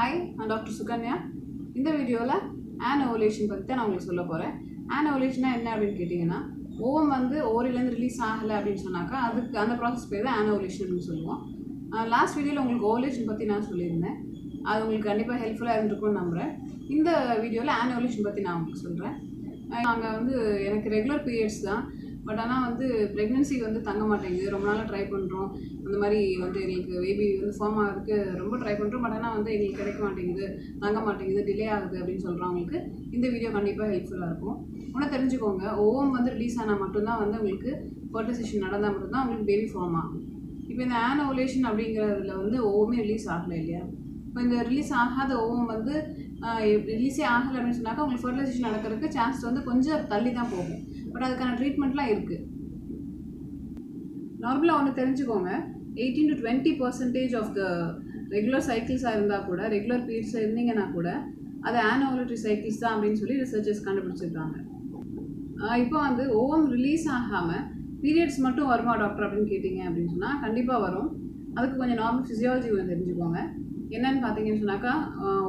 Hi நான் doctor Sukanya. இந்த வீடியோவில் ஆன் ஓவலேஷன் பற்றி தான் நான் உங்களுக்கு சொல்ல போகிறேன் ஆன் ஓவலேஷனாக என்ன அப்படின்னு கேட்டிங்கன்னா ஓவம் வந்து ஓரிலேருந்து ரிலீஸ் ஆகலை அப்படின்னு சொன்னாக்கா அதுக்கு அந்த ப்ராசஸ் பேர் தான் ஆன் ஓவலேஷன் அப்படின்னு சொல்லுவோம். லாஸ்ட் வீடியோவில் உங்களுக்கு ஓவலேஷன் பற்றி நான் சொல்லியிருந்தேன். அது உங்களுக்கு கண்டிப்பாக ஹெல்ப்ஃபுல்லாக இருந்திருக்கும்னு நம்புகிறேன் இந்த வீடியோவில் ஆன் ஓவலேஷன் பற்றி நான் உங்களுக்கு சொல்கிறேன் நாங்கள் வந்து எனக்கு ரெகுலர் பீரியட்ஸ் தான். பட் ஆனால் வந்து ப்ரெக்னென்சிக்கு வந்து தங்க மாட்டேங்குது. ரொம்ப நாளாக ட்ரை பண்ணுறோம் அந்த மாதிரி வந்து எங்களுக்கு பேபி வந்து ஃபார்ம் ஆகிறதுக்கு ரொம்ப ட்ரை பண்ணுறோம் பட் ஆனால் வந்து எங்களுக்கு கிடைக்க மாட்டேங்குது. தங்க மாட்டேங்குது. டிலே ஆகுது அப்படின்னு சொல்கிறவங்களுக்கு இந்த வீடியோ கண்டிப்பாக ஹெல்ப்ஃபுல்லாக இருக்கும். ஒன்று தெரிஞ்சுக்கோங்க. ஓவம் வந்து ரிலீஸ் ஆனால் மட்டும்தான் வந்து உங்களுக்கு ஃபர்டிலைசேஷன் நடந்தால் மட்டும்தான் உங்களுக்கு பேபி ஃபார்ம் ஆகும். இப்போ இந்த ஆன் ஓவலேஷன் அப்படிங்கிறதுல வந்து ஓவமே ரிலீஸ் ஆகலை இல்லையா? இப்போ இந்த ரிலீஸ் ஆகாத ஓவம் வந்து ரிலீஸே ஆகலை அப்படின்னு சொன்னாக்கா உங்களுக்கு ஃபர்டிலைசேஷன் நடக்கிறதுக்கு சான்ஸ் வந்து கொஞ்சம் தள்ளி தான் போகும். பட் அதுக்கான ட்ரீட்மெண்ட்லாம் இருக்குது நார்மலாக ஒன்று தெரிஞ்சுக்கோங்க. Eighteen to twenty percentage of the regular சைக்கிள்ஸாக இருந்தால் கூட ரெகுலர் பீரியட்ஸாக இருந்தீங்கன்னா கூட அது ஆனோவலட்ரி சைக்கிள்ஸ் தான் அப்படின்னு சொல்லி ரிசர்ச்சர்ஸ் கண்டுபிடிச்சிருக்காங்க இப்போ வந்து ஓவம் ரிலீஸ் ஆகாமல் பீரியட்ஸ் மட்டும் வருமா டாக்டர் அப்படின்னு கேட்டிங்க அப்படின்னு சொன்னால் கண்டிப்பாக வரும். அதுக்கு கொஞ்சம் நார்மல் ஃபிசியாலஜி கொஞ்சம் தெரிஞ்சுக்கோங்க. என்னன்னு பார்த்தீங்கன்னு சொன்னாக்கா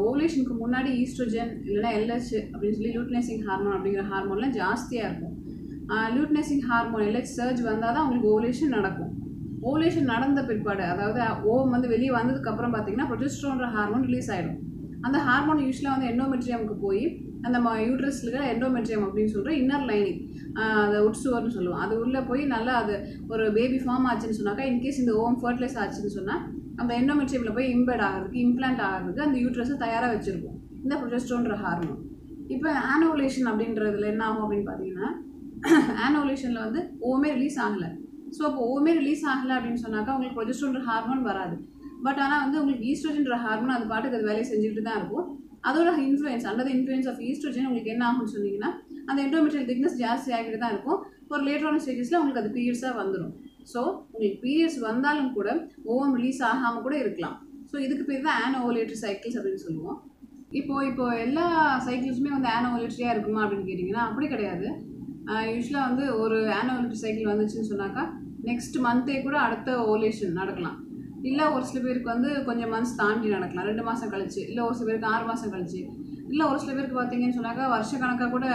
ஓவலேஷனுக்கு முன்னாடி ஈஸ்ட்ரோஜன் இல்லைனா எல்ஹெச் அப்படின்னு சொல்லி லூட்னைசிங் ஹார்மோன் அப்படிங்கிற ஹார்மோன்லாம் ஜாஸ்தியாக இருக்கும். லூட்னைசிங் ஹார்மோன் எல்ஹெச் சர்ஜ் வந்தால் தான் உங்களுக்கு ஓவலேஷன் நடக்கும். ஓவலேஷன் நடந்த பிற்பாடு அதாவது ஓவம் வந்து வெளியே வந்ததுக்கப்புறம் பார்த்தீங்கன்னா ப்ரொஜெஸ்ட்ரோன்ற ஹார்மோன் ரிலீஸ் ஆகிடும் அந்த ஹார்மோன் யூஸ்வலாக வந்து எண்டோமெட்ரியமுக்கு போய் அந்த யூட்ரஸில் எண்டோமெட்ரியம் அப்படின்னு சொல்கிற இன்னர் லைனிங் அதை உட்சுவர்னு சொல்லுவோம். அது உள்ளே போய் நல்லா அது ஒரு பேபி ஃபார்ம் ஆச்சுன்னு சொன்னாக்கா இன்கேஸ் இந்த ஓம் ஃபர்டிலைஸ் ஆச்சுன்னு சொன்னால் அந்த எண்டோமெட்ரியமில் போய் இம்பெட் ஆகிறதுக்கு இம்ப்ளான்ட் ஆகிறதுக்கு அந்த யூட்ரஸை தயாராக வச்சுருக்கோம் இந்த ப்ரொஜெஸ்ட்ரோன்ற ஹார்மோன் இப்போ ஆனோலேஷன் அப்படின்றதுல என்ன ஆகும் அப்படின்னு பார்த்தீங்கன்னா ஆனோலேஷனில் வந்து ஓமே ரிலீஸ் ஆகலை. ஸோ அப்போ ஓமே ரிலீஸ் ஆகலை அப்படின்னு சொன்னாக்கா உங்களுக்கு ப்ரொஜெஸ்ட்ரோன்ற ஹார்மோன் வராது. பட் ஆனால் வந்து உங்களுக்கு ஈஸ்ட்ரோஜன்ற ஹார்மோன் அது பாட்டுக்கு அது வேலையை செஞ்சுக்கிட்டு தான் இருக்கும். அதோட influence under the influence of estrogen உங்களுக்கு என்ன ஆகும்னு சொன்னீங்கன்னா அந்த எண்டோமெட்ரியல் திக்னஸ் ஜாஸ்தி ஆகிட்டு தான் இருக்கும். ஒரு லேட்டரான ஸ்டேஜஸில் உங்களுக்கு அது பீரியட்ஸாக வந்துடும் ஸோ உங்களுக்கு பீரியட்ஸ் வந்தாலும் கூட ஓவம் ரிலீஸ் ஆகாமல் கூட இருக்கலாம். ஸோ இதுக்கு பேர் தான் ஆன் ஓவலேட்டரி சைக்கிள்ஸ் அப்படின்னு சொல்லுவோம். இப்போது இப்போ எல்லா சைக்கிள்ஸுமே வந்து ஆன் ஓவலேட்டரியாக இருக்குமா அப்படின்னு கேட்டிங்கன்னா அப்படி கிடையாது. யூஸ்வலாக வந்து ஒரு ஆன் சைக்கிள் வந்துச்சுன்னு சொன்னாக்கா நெக்ஸ்ட் மந்த்தே கூட அடுத்த ஓவலேஷன் நடக்கலாம். இல்லை ஒரு சில பேருக்கு வந்து கொஞ்சம் மந்த்ஸ் தாண்டி நடக்கலாம். ரெண்டு மாதம் கழிச்சு இல்லை ஒரு சில பேருக்கு ஆறு மாதம் கழிச்சு. இல்லை ஒரு சில பேருக்கு பார்த்தீங்கன்னு சொன்னாக்கா வருஷக்கணக்காக கூட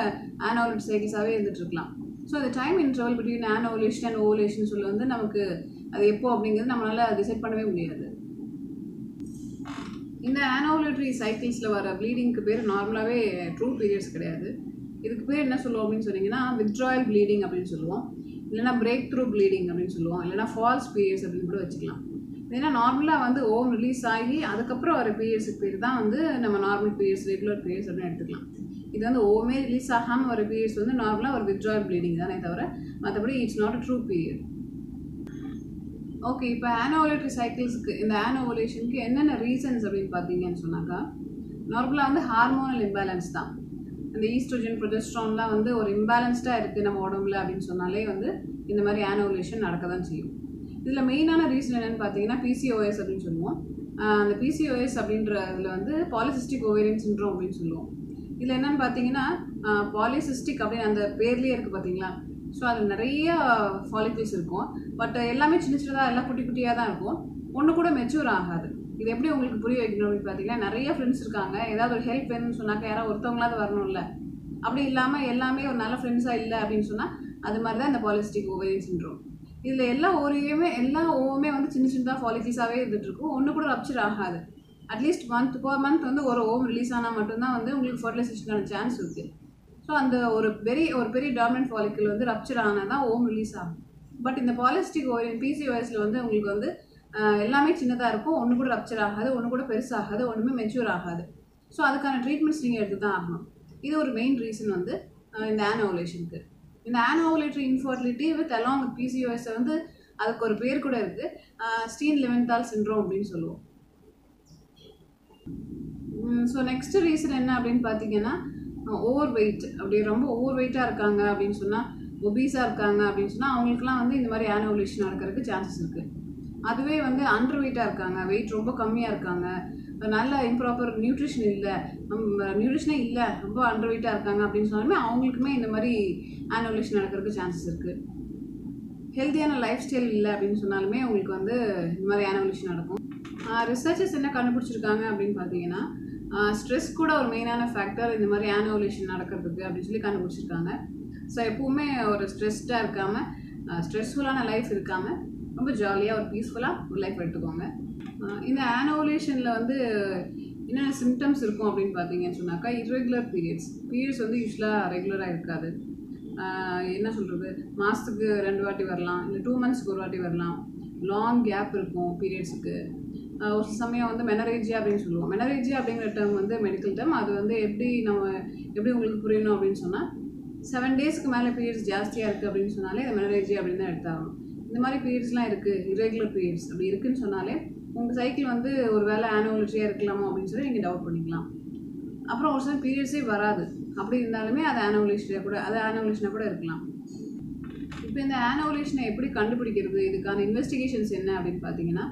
ஆன் சைக்கிள்ஸாகவே இருந்துட்டு இருக்கலாம். ஸோ அந்த time interval between anovulation and ovulation சொல்லி வந்து நமக்கு அது எப்போ அப்படிங்கிறது நம்மளால் டிசைட் பண்ணவே முடியாது. இந்த ஆனோவலேட்டரி சைக்கிள்ஸில் வர ப்ளீடிங்க்கு பேர் நார்மலாகவே ட்ரூ பீரியட்ஸ் கிடையாது. இதுக்கு பேர் என்ன சொல்லுவோம் அப்படின்னு சொன்னீங்கன்னா வித்ட்ராயல் ப்ளீடிங் அப்படின்னு சொல்லுவோம். இல்லைனா பிரேக் த்ரூ ப்ளீடிங் அப்படின்னு சொல்லுவோம். இல்லைனா ஃபால்ஸ் பீரியட்ஸ் அப்படின்னு கூட வச்சுக்கலாம். ஏன்னா நார்மலாக வந்து ஓம் ரிலீஸ் ஆகி அதுக்கப்புறம் வர பீரியட்ஸுக்கு பேர் தான் வந்து நம்ம நார்மல் பீரியட்ஸ் ரெகுலர் பீரியட்ஸ் அப்படின்னு எடுத்துக்கலாம். இது வந்து ஓமே ரிலீஸ் ஆகாமல் வர பீரியட்ஸ் வந்து நார்மலாக ஒரு வித்ட்ராயல் ப்ளீடிங் தானே தவிர மற்றபடி it's not a true period okay இப்போ ஆனோவலேட்டரி சைக்கிள்ஸ்க்கு இந்த ஆனோவலேஷனுக்கு என்னென்ன ரீசன்ஸ் அப்படின்னு பார்த்தீங்கன்னு சொன்னாக்கா நார்மலாக வந்து ஹார்மோனல் இம்பேலன்ஸ் தான். இந்த ஈஸ்ட்ரோஜன் ப்ரொஜெஸ்ட்ரான்லாம் வந்து ஒரு இம்பேலன்ஸ்டாக இருக்குது நம்ம உடம்புல அப்படின்னு சொன்னாலே வந்து இந்த மாதிரி ஆனோவலேஷன் நடக்க தான் செய்யும். இதில் மெயினான ரீசன் என்னென்னு பார்த்தீங்கன்னா பிசிஓஎஸ் அப்படின்னு சொல்லுவோம். அந்த பிசிஓஎஸ் அப்படின்றதுல வந்து பாலிசிஸ்டிக் ஓவேரியன் சின்ட்ரோம் அப்படின்னு சொல்லுவோம். இதில் என்னென்னு பார்த்தீங்கன்னா பாலிசிஸ்டிக் அப்படின்னு அந்த பேர்லேயே இருக்குது பார்த்தீங்களா ஸோ அதில் நிறைய ஃபாலிக்கிள்ஸ் இருக்கும். பட் எல்லாமே சின்ன சின்னதாக எல்லாம் குட்டி குட்டியாக தான் இருக்கும். ஒன்று கூட மெச்சூர் ஆகாது. இது எப்படி உங்களுக்கு புரிய வைக்கணும் அப்படின்னு பார்த்தீங்கன்னா நிறைய ஃப்ரெண்ட்ஸ் இருக்காங்க. ஏதாவது ஒரு ஹெல்ப் வேணும்னு சொன்னாக்க யாராவது ஒருத்தவங்களாவது வரணும்ல. அப்படி இல்லாமல் எல்லாமே ஒரு நல்ல ஃப்ரெண்ட்ஸாக இல்லை அப்படின்னு சொன்னால் அது மாதிரி தான் இந்த பாலிஸ்டிக் ஓவேரியன் சின்ரோம் இதில் எல்லா ஓரியுமே எல்லா ஓவுமே வந்து சின்ன சின்னதாக ஃபாலிக்கிள்ஸாகவே இருந்துகிட்ருக்கும் ஒன்று கூட ரப்ச்சர் ஆகாது. அட்லீஸ்ட் மந்த் பர் மந்த் வந்து ஒரு ஓம் ரிலீஸ் ஆனால் மட்டும்தான் வந்து உங்களுக்கு ஃபர்டிலைசேஷனுக்கான சான்ஸ் இருக்குது ஸோ அந்த ஒரு பெரிய ஒரு பெரிய டாமினன்ட் ஃபாலிக்கல் வந்து ரப்ச்சர் ஆனால் தான் ஓம் ரிலீஸ் ஆகும். பட் இந்த பாலிஸ்டிக் ஓரியன் பிசிஓஎஸில் வந்து உங்களுக்கு வந்து எல்லாமே சின்னதாக இருக்கும். ஒன்று கூட ரப்ச்சர் ஆகாது ஒன்று கூட பெருசாகாது ஒன்றுமே மெச்சூர் ஆகாது. ஸோ அதுக்கான ட்ரீட்மெண்ட்ஸ் நீங்கள் எடுத்து தான் ஆகணும். இது ஒரு மெயின் ரீசன் வந்து இந்த ஆனோவலேஷனுக்கு இந்த anovulatory infertility with along with பிசிஓஎஸை வந்து அதுக்கு ஒரு பேர் கூட இருக்குது ஸ்டீன் லெவன்தால் சின்ரோம் அப்படின்னு சொல்லுவோம். ஸோ நெக்ஸ்ட் ரீசன் என்ன அப்படின்னு பார்த்தீங்கன்னா ஓவர் வெயிட் அப்படி ரொம்ப ஓவர் வெயிட்டாக இருக்காங்க அப்படின்னு சொன்னால் ஒபீஸாக இருக்காங்க அப்படின்னு சொன்னால் அவங்களுக்குலாம் வந்து இந்த மாதிரி ஆனோவலேஷன் நடக்கிறதுக்கு சான்சஸ் இருக்குது அதுவே வந்து அண்டர் வெயிட்டாக இருக்காங்க வெயிட் ரொம்ப கம்மியாக இருக்காங்க. நல்ல இம்ப்ராப்பர் நியூட்ரிஷன் இல்லை நியூட்ரிஷனே இல்லை ரொம்ப அண்டர் வெயிட்டாக இருக்காங்க அப்படின்னு சொன்னாலுமே அவங்களுக்குமே இந்த மாதிரி ஆனோவலேஷன் நடக்கிறதுக்கு சான்சஸ் இருக்குது ஹெல்த்தியான லைஃப் ஸ்டைல் இல்லை அப்படின்னு சொன்னாலுமே உங்களுக்கு வந்து இந்த மாதிரி ஆனோவலேஷன் நடக்கும். ரிசர்ச்சர்ஸ் என்ன கண்டுபிடிச்சிருக்காங்க அப்படின்னு பார்த்தீங்கன்னா ஸ்ட்ரெஸ் கூட ஒரு மெயினான ஃபேக்டர் இந்த மாதிரி ஆனுவலேஷன் நடக்கிறதுக்கு அப்படின்னு சொல்லி கண்டுபிடிச்சிருக்காங்க. ஸோ எப்பவுமே ஒரு ஸ்ட்ரெஸ்டாக இருக்காமல் ஸ்ட்ரெஸ்ஃபுல்லான லைஃப் இருக்காமல் ரொம்ப ஜாலியாக ஒரு பீஸ்ஃபுல்லாக ஒரு லைஃப் எடுத்துக்கோங்க. இந்த ஆனுவலேஷனில் வந்து என்னென்ன சிம்டம்ஸ் இருக்கும் அப்படின்னு பார்த்தீங்கன்னு சொன்னாக்கா இர்ரெகுலர் பீரியட்ஸ் பீரியட்ஸ் வந்து யூஸ்வலாக ரெகுலராக இருக்காது. என்ன சொல்கிறது மாதத்துக்கு ரெண்டு வாட்டி வரலாம் இல்லை டூ மந்த்ஸ்க்கு ஒரு வாட்டி வரலாம். லாங் கேப் இருக்கும் பீரியட்ஸுக்கு ஒரு சமயம் வந்து மெனரேஜியா அப்படின்னு சொல்லுவோம். மெனரேஜியா அப்படிங்கிற டேர்ம் வந்து மெடிக்கல் டேர்ம் அது வந்து எப்படி நம்ம எப்படி உங்களுக்கு புரியணும் அப்படின்னு சொன்னால் செவன் டேஸ்க்கு மேலே பீரியட்ஸ் ஜாஸ்தியாக இருக்குது அப்படின்னு சொன்னாலே அது மெனரேஜியா அப்படின்னு தான் எடுத்தாகணும். இந்த மாதிரி பீரியட்ஸ்லாம் இருக்குது இரெகுலர் பீரியட்ஸ் அப்படி இருக்குன்னு சொன்னாலே உங்கள் சைக்கிள் வந்து ஒரு வேளை ஆனுவலிட்டியாக இருக்கலாமோ அப்படின்னு சொல்லி நீங்கள் டவுட் பண்ணிக்கலாம். அப்புறம் ஒரு சில பீரியட்ஸே வராது. அப்படி இருந்தாலுமே அது ஆனுவலேஷனாக கூட அது ஆனுவலேஷனாக கூட இருக்கலாம். இப்போ இந்த ஆனோலேஷனை எப்படி கண்டுபிடிக்கிறது? இதுக்கான இன்வெஸ்டிகேஷன்ஸ் என்ன அப்படின்னு பார்த்தீங்கன்னா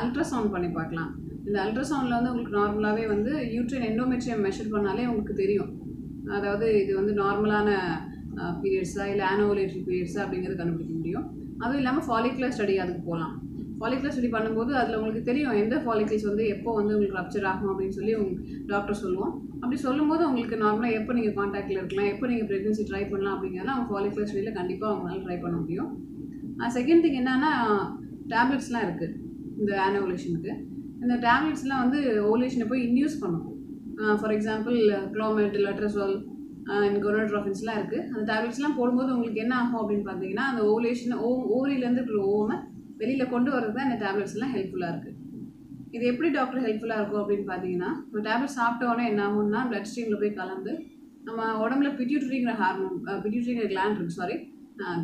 அல்ட்ராசவுண்ட் பண்ணி பார்க்கலாம். இந்த அல்ட்ராசவுண்டில் வந்து உங்களுக்கு நார்மலாகவே வந்து யூட்ரின் எண்டோமெட்ரியம் மெஷர் பண்ணாலே உங்களுக்கு தெரியும். அதாவது இது வந்து நார்மலான பீரியட்ஸா இல்லை ஆனோவலேட்ரி பீரியட்ஸா அப்படிங்கிறது கண்டுபிடிக்க முடியும். அதுவும் இல்லாமல் ஃபாலிகுலர் ஸ்டடி அதுக்கு போகலாம் ஃபாலிகுலர் ஸ்டடி பண்ணும்போது அதில் உங்களுக்கு தெரியும் எந்த ஃபாலிகுல்ஸ் வந்து எப்போ வந்து உங்களுக்கு ரப்ச்சர் ஆகும் அப்படின்னு சொல்லி உங்களுக்கு டாக்டர் சொல்லுவோம். அப்படி சொல்லும்போது உங்களுக்கு நார்மலாக எப்போ நீங்கள் காண்டாக்டில் இருக்கலாம் எப்போ நீங்கள் ப்ரெக்னன்சி ட்ரை பண்ணலாம் அப்படிங்கிறதெல்லாம் அவங்க ஃபாலிகுலர் ஸ்டடியில் கண்டிப்பாக அவங்களால ட்ரை பண்ண முடியும். செகண்ட் திங் என்னென்னா டேப்லெட்ஸ்லாம் இருக்குது இந்த ஆனோலேஷனுக்கு இந்த டேப்லெட்ஸ்லாம் வந்து ஓலேஷனை போய் இன்டியூஸ் பண்ணும். For example Clomid letrozole and கொனோட்ராஃபின்ஸ்லாம் இருக்குது அந்த டேப்லெட்ஸ்லாம் போடும்போது உங்களுக்கு என்ன ஆகும் அப்படின்னு பார்த்தீங்கன்னா அந்த ஓலேஷன் ஓ ஓரிலேருந்து இருக்கிற ஓமை வெளியில் கொண்டு வரது தான் இந்த டேப்லெட்ஸ்லாம் ஹெல்ப்ஃபுல்லாக இருக்குது இது எப்படி டாக்டர் ஹெல்ப்ஃபுல்லாக இருக்கும் அப்படின்னு பார்த்தீங்கன்னா ஒரு டேப்லெட் சாப்பிட்ட உடனே என்ன ஆகும்னா பிளட் ஸ்ட்ரீமில் போய் கலந்து நம்ம உடம்புல பிட்யூட்ரிங்கிற ஹார்மோன் பிட்யூட்ரிங்கிற கிளாண்ட் இருக்குது சாரி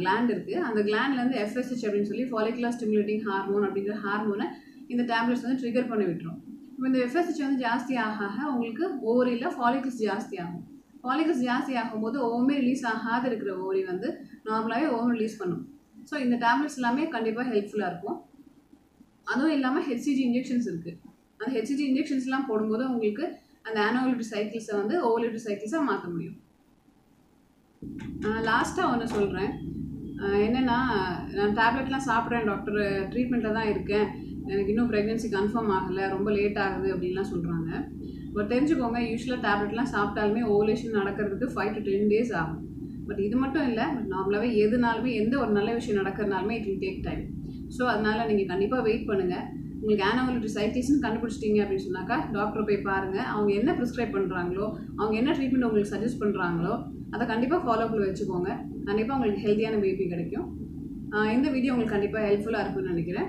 கிளாண்ட் இருக்குது அந்த கிளாண்ட்லேருந்து எஃப்எஸ்ஹெச் அப்படின்னு சொல்லி ஃபாலிகுலர் ஸ்டிமுலேட்டிங் ஹார்மோன் அப்படிங்கிற ஹார்மோனை இந்த டேப்லெட்ஸ் வந்து ட்ரிகர் பண்ணி விட்டுரும். இப்போ இந்த எஃப்எஸ்ஹெச் வந்து ஜாஸ்தி ஆக ஆக உங்களுக்கு ஓவரியில் ஃபாலிகல்ஸ் ஜாஸ்தி ஆகும். ஃபாலிகல்ஸ் ஜாஸ்தி ஆகும்போது ஓவமே ரிலீஸ் ஆகாத இருக்கிற ஓவரி வந்து நார்மலாகவே ஓவம் ரிலீஸ் பண்ணும். ஸோ இந்த டேப்லெட்ஸ் எல்லாமே கண்டிப்பாக ஹெல்ப்ஃபுல்லாக இருக்கும். அதுவும் இல்லாமல் ஹெச்சிஜி இன்ஜெக்ஷன்ஸ் இருக்குது அந்த ஹெச்சிஜி இன்ஜெக்ஷன்ஸ்லாம் போடும்போது உங்களுக்கு அந்த ஆனோலிட்டி சைக்கிள்ஸை வந்து ஓவலிட்டி சைக்கிள்ஸாக மாற்ற முடியும். லாஸ்ட்டாக ஒன்று சொல்கிறேன் என்னென்னா நான் டேப்லெட்லாம் சாப்பிட்றேன் டாக்டர் ட்ரீட்மெண்ட்டில் தான் இருக்கேன். எனக்கு இன்னும் ப்ரெக்னென்சி கன்ஃபார்ம் ஆகலை ரொம்ப லேட் ஆகுது அப்படின்லாம் சொல்கிறாங்க பட் தெரிஞ்சுக்கோங்க யூஸ்வலாக டேப்லெட்லாம் சாப்பிட்டாலுமே ஓவலேஷன் நடக்கிறதுக்கு ஃபைவ் டு டென் டேஸ் ஆகும். பட் இது மட்டும் இல்லை பட் நார்மலாகவே எதுனாலுமே எந்த ஒரு நல்ல விஷயம் நடக்கிறனாலுமே it will take time so அதனால் நீங்கள் கண்டிப்பாக வெயிட் பண்ணுங்கள் உங்களுக்கு ஆனவலிட்டி சைட்டிஸ்னு கண்டுபிடிச்சிட்டிங்க அப்படின்னு சொன்னாக்கா டாக்டரை போய் பாருங்கள் அவங்க என்ன ப்ரிஸ்கிரைப் பண்ணுறாங்களோ அவங்க என்ன ட்ரீட்மெண்ட் உங்களுக்கு சஜஸ்ட் பண்ணுறாங்களோ அதை கண்டிப்பாக ஃபாலோ பண்ணி வச்சுக்கோங்க. கண்டிப்பாக உங்களுக்கு ஹெல்த்தியான பேபி கிடைக்கும். இந்த வீடியோ உங்களுக்கு கண்டிப்பாக ஹெல்ப்ஃபுல்லாக இருக்கும்னு நினைக்கிறேன்.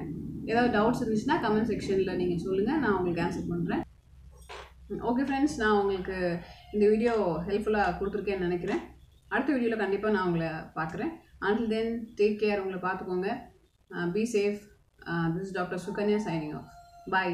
ஏதாவது டவுட்ஸ் இருந்துச்சுன்னா கமெண்ட் செக்ஷனில் நீங்கள் சொல்லுங்கள் நான் உங்களுக்கு ஆன்சர் பண்ணுறேன் ஓகே ஃப்ரெண்ட்ஸ் நான் உங்களுக்கு இந்த வீடியோ ஹெல்ப்ஃபுல்லாக கொடுத்துருக்கேன்னு நினைக்கிறேன். அடுத்த வீடியோவில் கண்டிப்பாக நான் உங்களை பார்க்குறேன். Until தென் டேக் கேர் உங்களை பார்த்துக்கோங்க. Be safe this doctor Sukanya signing off bye